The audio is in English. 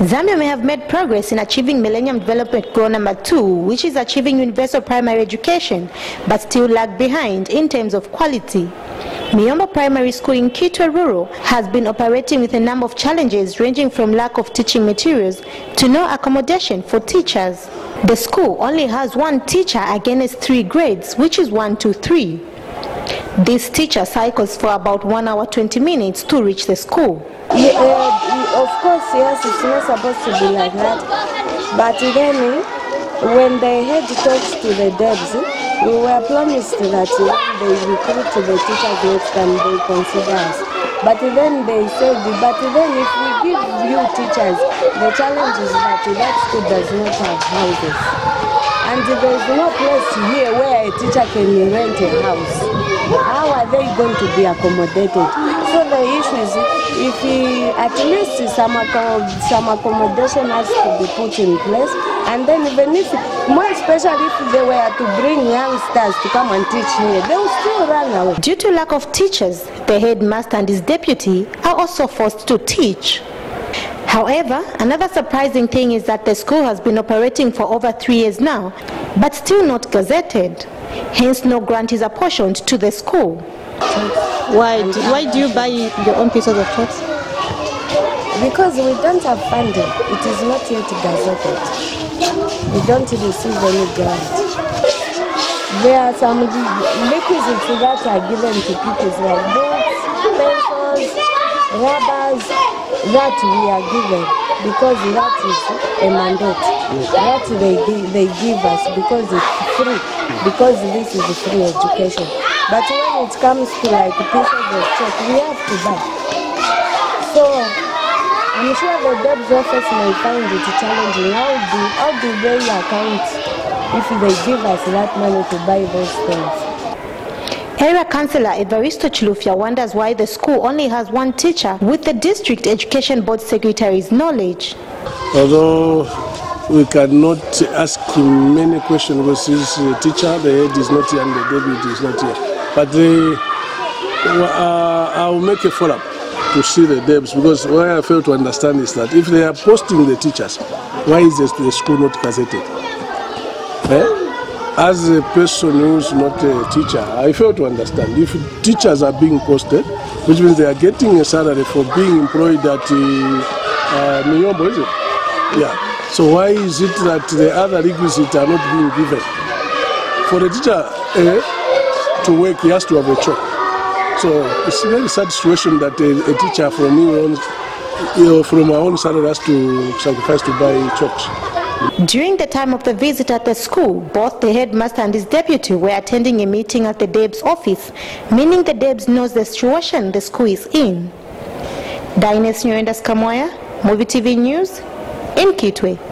Zambia may have made progress in achieving Millennium Development Goal number two, which is achieving universal primary education, but still lag behind in terms of quality. Miombo Primary School in Kitwe Rural has been operating with a number of challenges ranging from lack of teaching materials to no accommodation for teachers. The school only has one teacher against three grades, which is one to three. This teacher cycles for about 1 hour 20 minutes to reach the school. Yeah, uh, of course, yes, it's not supposed to be like that. But then, when the head talks to the DEBS, we were promised that they recruit to the teacher next time they consider us. But then they said, but then if we give you teachers, the challenge is that that school does not have houses. And there is no place here where a teacher can rent a house. How are they going to be accommodated? So the issue is if at least some, some accommodation has to be put in place and then even if, more especially if they were to bring youngsters to come and teach here, they will still run away. Due to lack of teachers, the headmaster and his deputy are also forced to teach. However, another surprising thing is that the school has been operating for over three years now, but still not gazetted. Hence, no grant is apportioned to the school. Why do, why do you buy your own pieces of chalk? Because we don't have funding. It is not yet gazetted. We don't receive any grant. There are some requisites that are given to people like books, pencils, rubbers that we are given because that is a mandate. That they, they give us because it's free because this is free education. But when it comes to like pieces of chalk we have to buy. So I'm sure the DEBS office may find it challenging. How do, how do they account if they give us that money to buy those things Area Councillor Evaristo Chilufya wonders why the school only has one teacher with the District Education Board Secretary's knowledge. Although we cannot ask him many questions because he's a teacher, the head is not here and the deputy is not here. But uh, I'll make a follow-up to see the DEBS because what I fail to understand is that if they are posting the teachers, why is the school not gazetted? Eh? As a person who's not a teacher, I fail to understand. If teachers are being posted, which means they are getting a salary for being employed at uh, Miombo, is it? Yeah. So why is it that the other requisites are not being given? For the teacher uh, to work, he has to have a job. So it's a very sad situation that a, a teacher from your own, you know, from our own salary has to sacrifice to buy chocks. During the time of the visit at the school, both the headmaster and his deputy were attending a meeting at the DEB's office, meaning the DEB's knows the situation the school is in. Dines Nyoendas Kamoya, Muvi TV News, in Kitwe.